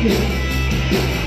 Yeah.